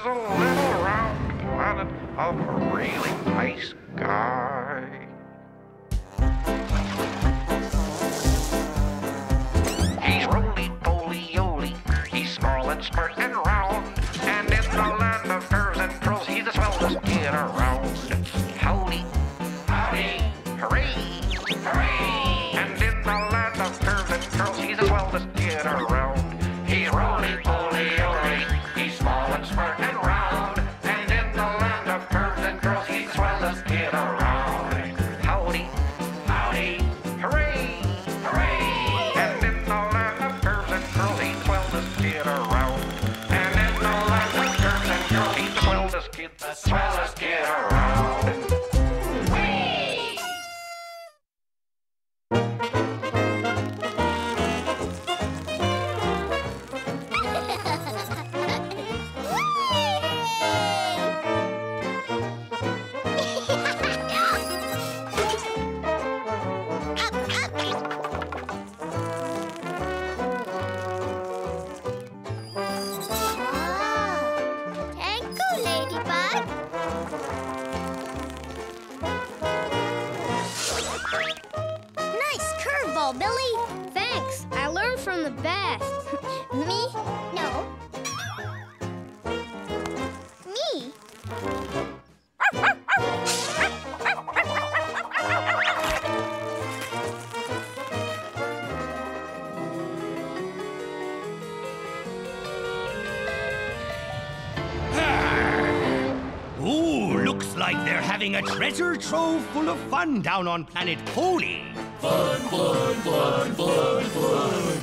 is a little round planet of a really nice guy. He's Rolie Polie Olie. He's small and smart and round. And in the land of curves and curls, he's the swellest kid around. Howdy, howdy, hooray, hooray. And in the land of curves and curls, he's the swellest kid around. Nice Billy. Thanks. I learned from the best. Me? No. Me? Ooh, looks like they're having a treasure trove full of fun down on planet Holy. Fun, fun, fun, fun,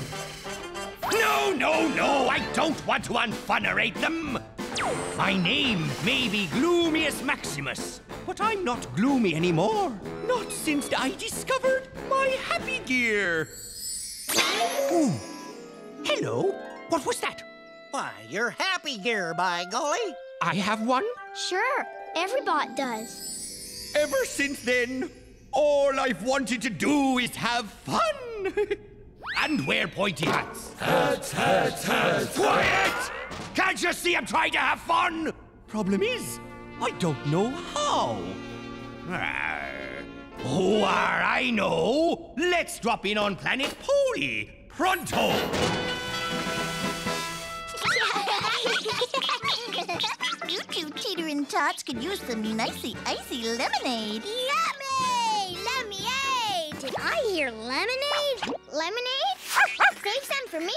fun. No, no, no, I don't want to unfunerate them. My name may be Gloomius Maximus, but I'm not gloomy anymore. Not since I discovered my happy gear. Ooh. Hello, what was that? Why, your happy gear, by golly. I have one? Sure, every bot does. Ever since then, all I've wanted to do is have fun. and wear pointy hats. Hats, hats, hats. Quiet! Can't you see I'm trying to have fun? Problem is, I don't know how. Ah. Oh, are I know. Let's drop in on planet Polie. Pronto! you two teetering tots could use some nicey icy lemonade. Hear lemonade? Lemonade? Save some for me.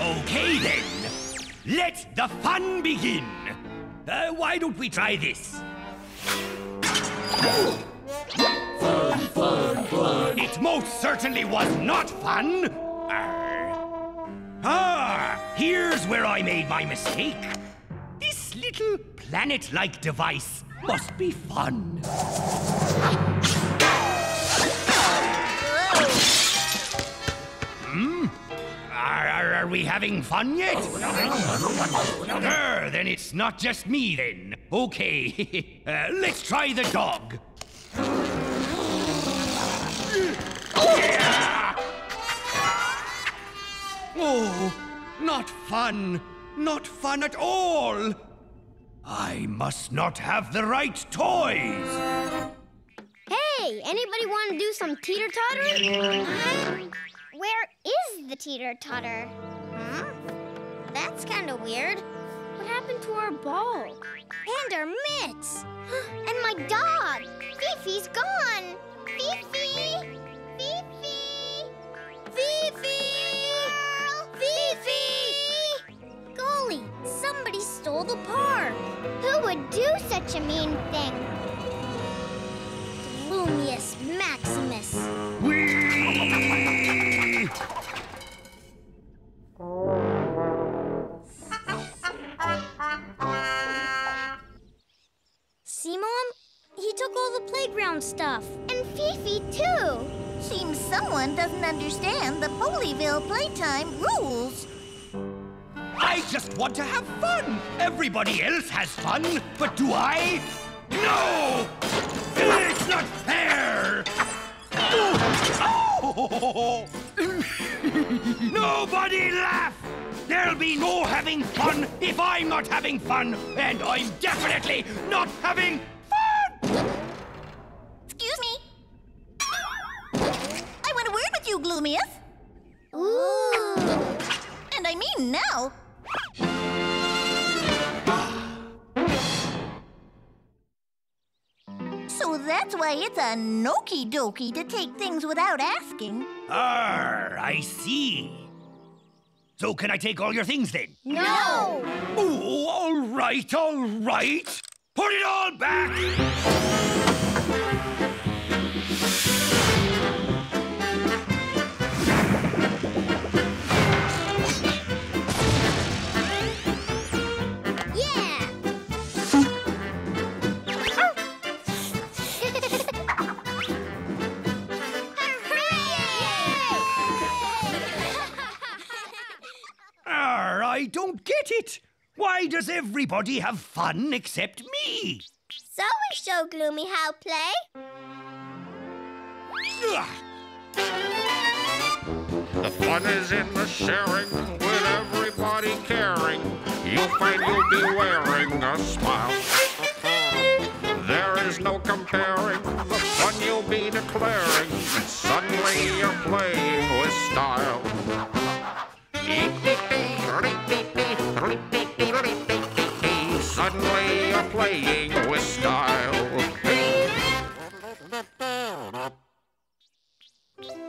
Okay then. Let the fun begin. Uh, why don't we try this? Fun, fun, fun. It most certainly was not fun. Arr. Ah, here's where I made my mistake. This little planet-like device must be fun. Hmm? Are, are, are we having fun yet? Then it's not just me then. Okay, uh, let's try the dog. Oh, not fun. Not fun at all. I must not have the right toys. Hey, anybody want to do some teeter tottering? Uh-huh. Where is the teeter totter? Huh? That's kind of weird. What happened to our ball? And our mitts? and my dog! Fifi's gone! Fifi! Stole the park. Who would do such a mean thing? Gloomius Maximus. Whee! See, Mom? He took all the playground stuff. And Fifi, too. Seems someone doesn't understand the Polieville playtime rules. I I just want to have fun. Everybody else has fun, but do I? No! It's not fair! Oh! Nobody laugh! There'll be no having fun if I'm not having fun, and I'm definitely not having fun! Excuse me. I want a word with you, Gloomius. Ooh. And I mean now. That's why it's a noki dokie to take things without asking. Arr, I see. So can I take all your things then? No. Oh, all right, all right. Put it all back! Get it. Why does everybody have fun except me? so we show Gloomy how play. The fun is in the sharing, with everybody caring. You'll find you'll be wearing a smile. There is no comparing the fun you'll be declaring. Suddenly you're playing with style. Suddenly you're playing with style.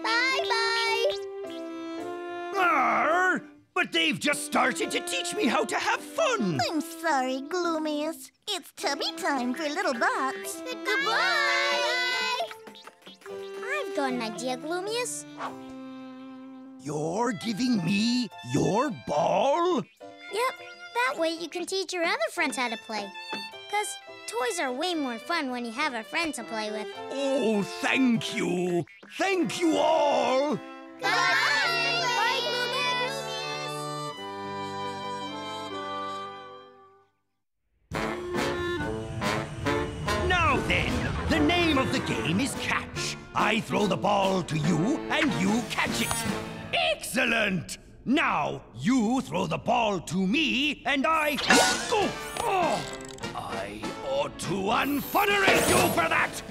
Bye bye. Arr, but they've just started to teach me how to have fun. I'm sorry, Gloomius. It's tubby time for little bots. Goodbye. I've got an idea, Gloomius. You're giving me your ball? Yep, that way you can teach your other friends how to play. Because toys are way more fun when you have a friend to play with. Oh, thank you. Thank you all. Goodbye, Now then, the name of the game is catch. I throw the ball to you and you catch it. Excellent! Now you throw the ball to me and I go. Oh, I ought to unfunerate you for that.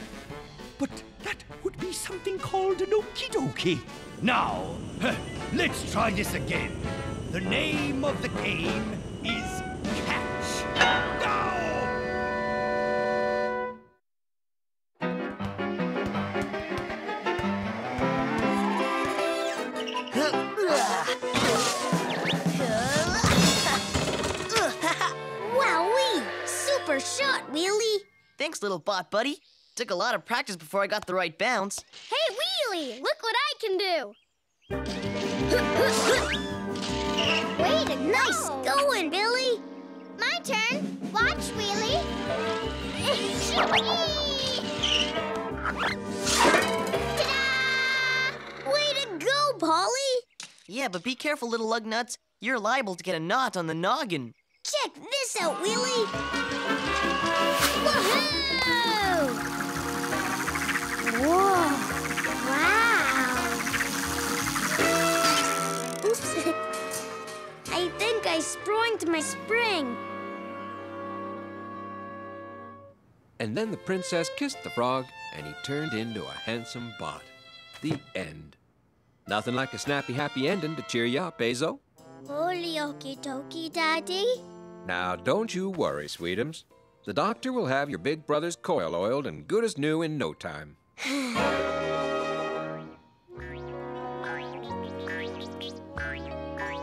But that would be something called an okie dokie. Now, let's try this again. The name of the game Thanks, little bot buddy. Took a lot of practice before I got the right bounce. Hey, Wheelie! Look what I can do! Wait a nice going, Billy! My turn. Watch, Wheelie. Ta-da! Way to go, Polly! Yeah, but be careful, little lug nuts. You're liable to get a knot on the noggin. Check this out, Wheelie! Woohoo! Whoa! Wow! Oops! I think I sproinged my spring. And then the princess kissed the frog, and he turned into a handsome bot. The end. Nothing like a snappy, happy ending to cheer you up, eh, Azo. Holy okie dokie, Daddy. Now, don't you worry, sweetums. The doctor will have your big brother's coil oiled and good as new in no time.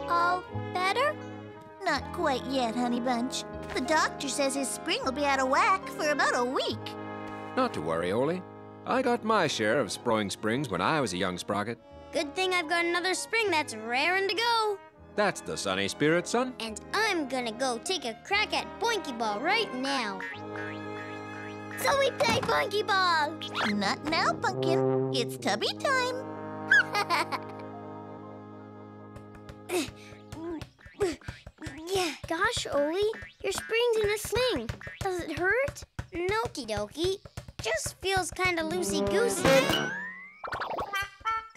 All better? Not quite yet, honey bunch. The doctor says his spring will be out of whack for about a week. Not to worry, Olie. I got my share of sproing springs when I was a young sprocket. Good thing I've got another spring that's raring to go. That's the sunny spirit, son. And I'm gonna go take a crack at Boinky Ball right now. So we play Boinky Ball! Not now, Pumpkin. It's tubby time. Yeah. Gosh, Olie, your spring's in a sling. Does it hurt? Noki dokie. Just feels kind of loosey goosey.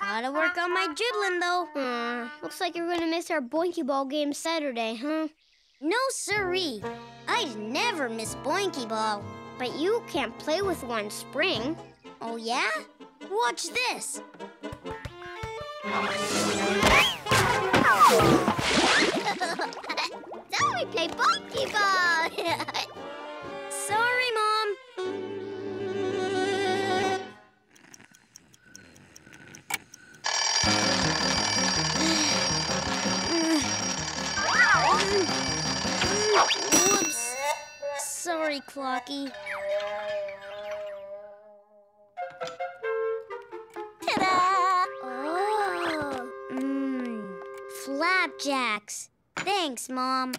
Gotta work on my jiggling though. Hmm, looks like you're gonna miss our Boinky Ball game Saturday, huh? No siree. I'd never miss Boinky Ball. But you can't play with one spring. Oh yeah? Watch this. so we play Boinky Ball. Sorry, Clocky. Ta-da! Oh. Mmm. Flapjacks. Thanks, Mom.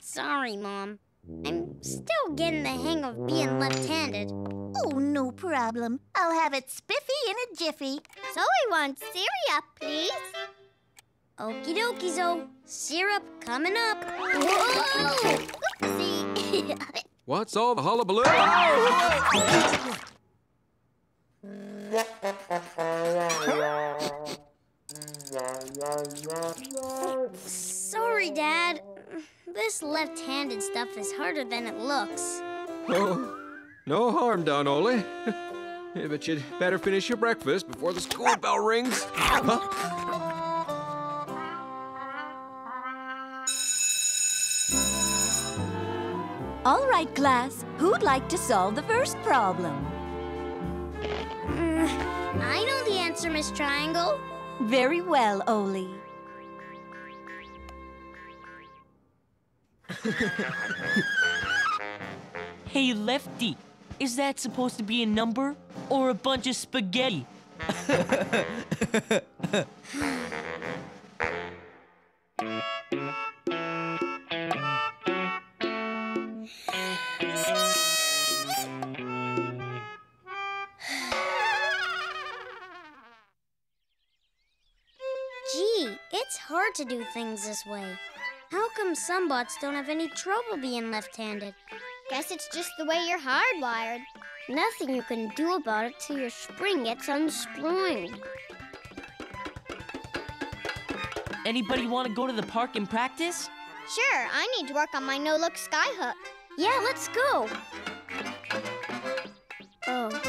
Sorry, Mom. I'm still getting the hang of being left-handed. Oh, no problem. I'll have it spiffy in a jiffy. Zowie wants syrup, please. Okie dokie, Zo. Syrup coming up. Whoa! Oopsie. What's all the hullabaloo? Sorry, Dad. This left-handed stuff is harder than it looks. Oh, no harm done, Olie. But you'd better finish your breakfast before the school bell rings. Huh? Right, class. Who'd like to solve the first problem? Mm, I know the answer, Miss Triangle. Very well, Olie. Hey, Lefty, is that supposed to be a number or a bunch of spaghetti? to do things this way. How come some bots don't have any trouble being left-handed? Guess it's just the way you're hardwired. Nothing you can do about it till your spring gets unsprung. Anybody want to go to the park and practice? Sure, I need to work on my no-look skyhook. Yeah, let's go. Oh.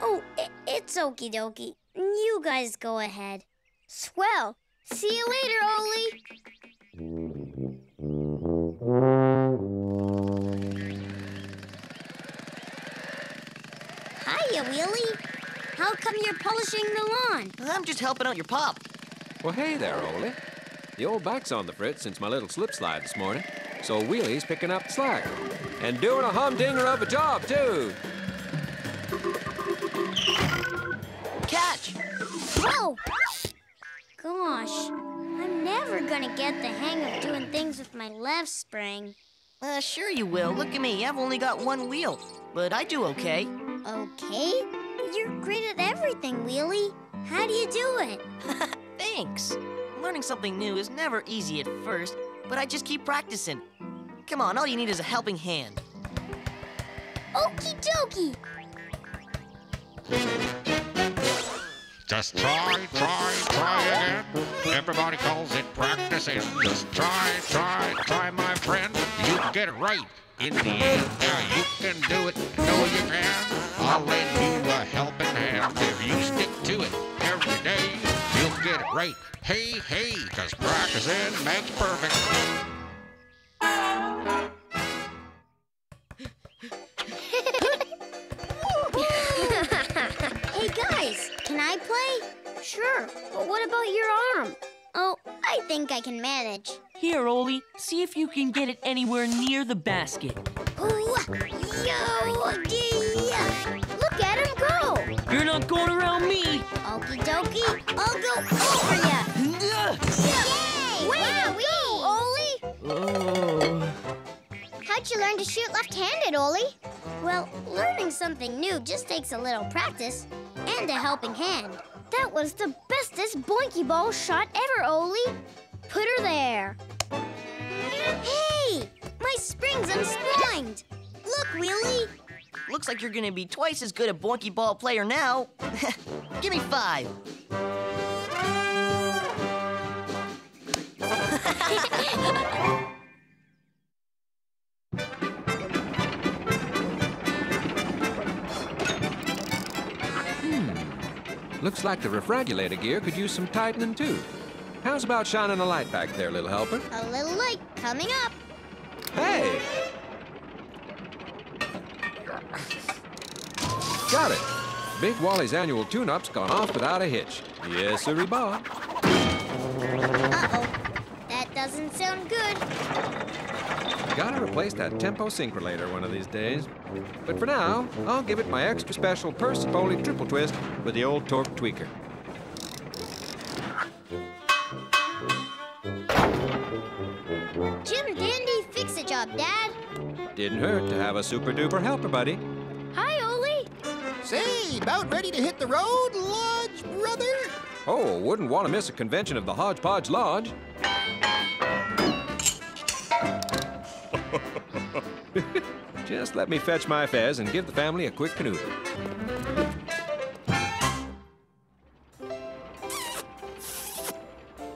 Oh, i it's okie dokie. You guys go ahead. Swell. See you later, Olie. Hiya, Wheelie. How come you're polishing the lawn? I'm just helping out your pop. Well, hey there, Olie. The old back's on the fritz since my little slip slide this morning, so Wheelie's picking up the slack. And doing a humdinger of a job, too. Catch! Whoa! Gosh, I'm never gonna get the hang of doing things with my left spring. Uh, sure you will. Look at me. I've only got one wheel. But I do okay. Okay? You're great at everything, Wheelie. How do you do it? Thanks. Learning something new is never easy at first, but I just keep practicing. Come on, all you need is a helping hand. Okie dokie! Just try, try, try again. Everybody calls it practicing. Just try, try, try, my friend. You get it right in the end. Now you can do it. Know you can. I'll lend you a helping hand. If you stick to it every day, you'll get it right. Hey, hey, cause practicing makes perfect. Can I play? Sure, but what about your arm? Oh, I think I can manage. Here, Olie, see if you can get it anywhere near the basket. Ooh, yo, yeah. Look at him go! You're not going around me! Okie dokie, I'll go over ya! Yay! Way to go, Olie! Oh. How'd you learn to shoot left-handed, Olie? Well, learning something new just takes a little practice and a helping hand. That was the bestest boinky ball shot ever, Olie. put her there. Hey! My spring's unsproinged. Look, Wheelie. Looks like you're gonna be twice as good a boinky ball player now. Give me five. Looks like the refrigerator gear could use some tightening too. How's about shining a light back there, little helper? A little light coming up. Hey! Got it. Big Wally's annual tune-up's gone off without a hitch. Yes, sirree, Bob. Uh-oh. That doesn't sound good. Gotta replace that tempo synchrolator one of these days. But for now, I'll give it my extra special Percy Pulley triple twist with the old torque tweaker. Jim Dandy, fix a job, Dad. Didn't hurt to have a super duper helper, buddy. Hi, Olie. Say, about ready to hit the road, Lodge, brother? Oh, wouldn't want to miss a convention of the Hodgepodge Lodge. Just let me fetch my fez and give the family a quick canoe.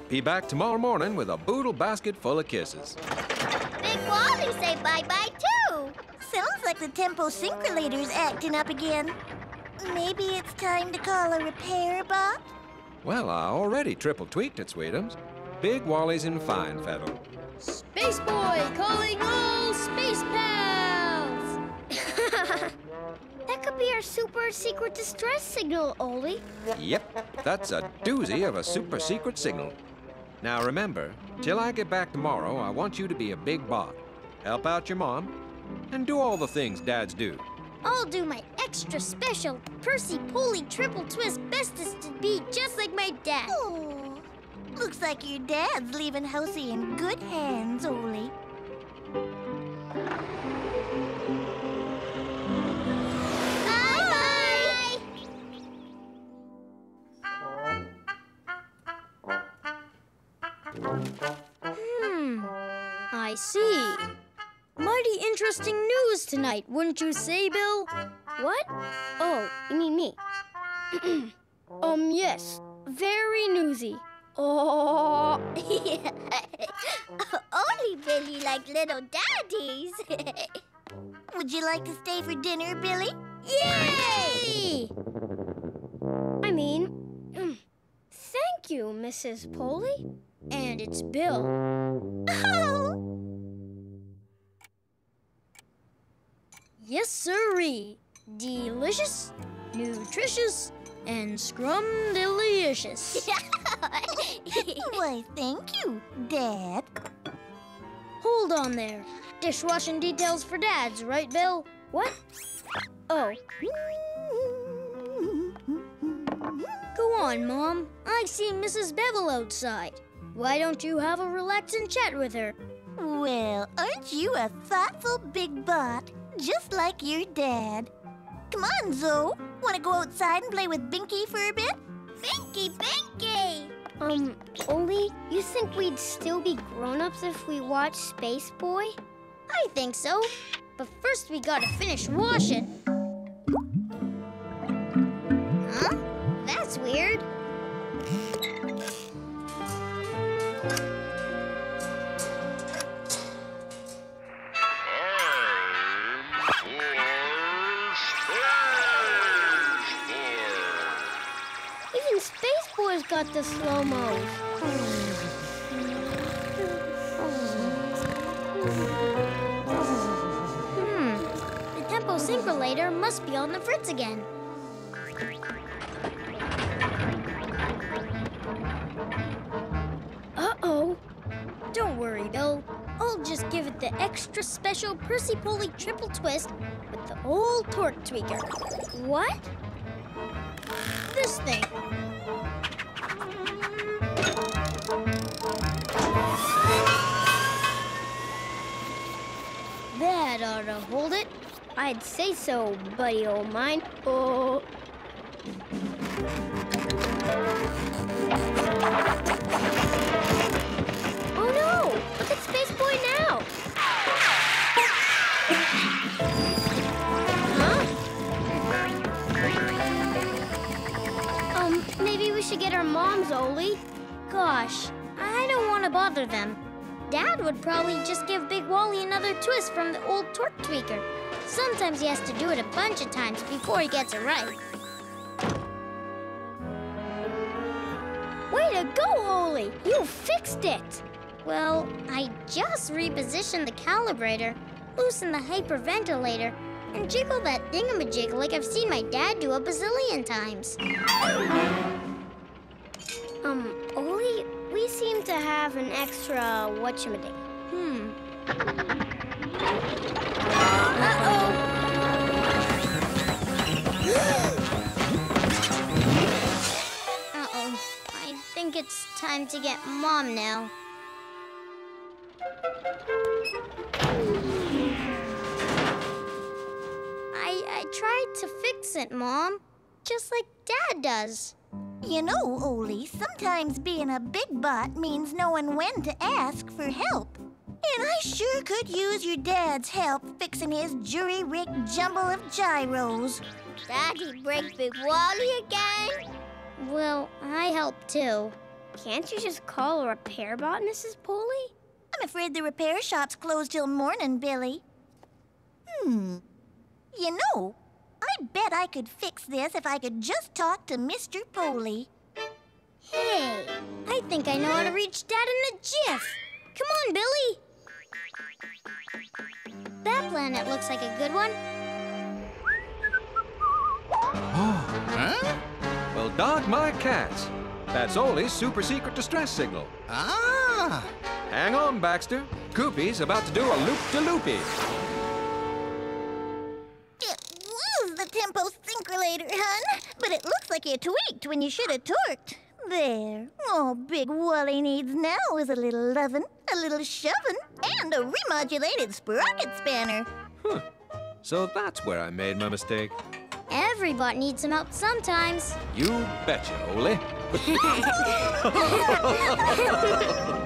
Be back tomorrow morning with a boodle basket full of kisses. Big Wally say bye-bye, too. Sounds like the tempo synchrolator's acting up again. Maybe it's time to call a repair bot? Well, I already triple tweaked it, Sweetums. Big Wally's in fine fettle. Space Boy calling all space pals. that could be our super secret distress signal, Olie. Yep, that's a doozy of a super secret signal. Now remember, till I get back tomorrow, I want you to be a big bot. Help out your mom, and do all the things dads do. I'll do my extra special Percy Pulley triple twist bestest to be just like my dad. Looks like your dad's leaving Housey in good hands, bye. Hmm. I see. Mighty interesting news tonight, wouldn't you say, Bill? What? Oh, you mean me. um, yes. Very newsy. Oh. Only Billy like little daddies. Would you like to stay for dinner, Billy? Yay! I mean, mm, thank you, Mrs. Polie. And it's Bill. Oh, Yes, sirree. Delicious, nutritious, and scrum delicious. why, thank you, Dad. Hold on there. Dishwashing details for dads, right, Bill? What? Oh. Go on, Mom. I see Mrs. Bevel outside. Why don't you have a relaxing chat with her? Well, aren't you a thoughtful big bot, just like your dad? Come on, Zowie. Want to go outside and play with Binky for a bit? Binky, Binky! Um, Olie, you think we'd still be grown-ups if we watched Space Boy? I think so. But first we gotta finish washing. The slow-mos. Hmm. The tempo synchrolator must be on the fritz again. Uh-oh. Don't worry, Bill. I'll just give it the extra special Percy Pulley triple twist with the old torque tweaker. What? This thing. to hold it? I'd say so, buddy old mine. Oh. Oh no! Look at Space Boy now! huh? Um, maybe we should get our moms, Olie. Gosh, I don't want to bother them. Dad would probably just give Big Wally another twist from the old torque tweaker. Sometimes he has to do it a bunch of times before he gets it right. Way to go, Olie! You fixed it! Well, I just repositioned the calibrator, loosened the hyperventilator, and jiggled that thingamajig like I've seen my dad do a bazillion times. Um, Olie, we seem to have an extra whatchamading. Hmm. Uh-oh. Uh-oh. I think it's time to get Mom now. I, I tried to fix it, Mom. Just like Dad does. You know, Olie, sometimes being a big bot means knowing when to ask for help. And I sure could use your dad's help fixing his jury-rigged jumble of gyros. Daddy break Big Wally again? Well, I help too. Can't you just call a repair bot, Mrs. Polie? I'm afraid the repair shop's closed till morning, Billy. Hmm. You know, I bet I could fix this if I could just talk to Mr. Polie. Hey, I think I know how to reach Dad in a jiff. Come on, Billy. That planet looks like a good one. Huh? Well, dog my cats. That's Olie's super secret distress signal. Ah! Hang on, Baxter. Koopy's about to do a loop-de-loopy. Hun, but it looks like you tweaked when you should have torqued. There. All Big Wally needs now is a little lovin', a little shovin', and a remodulated sprocket spanner. Huh. So that's where I made my mistake. Every bot needs some help sometimes. You betcha, Olie.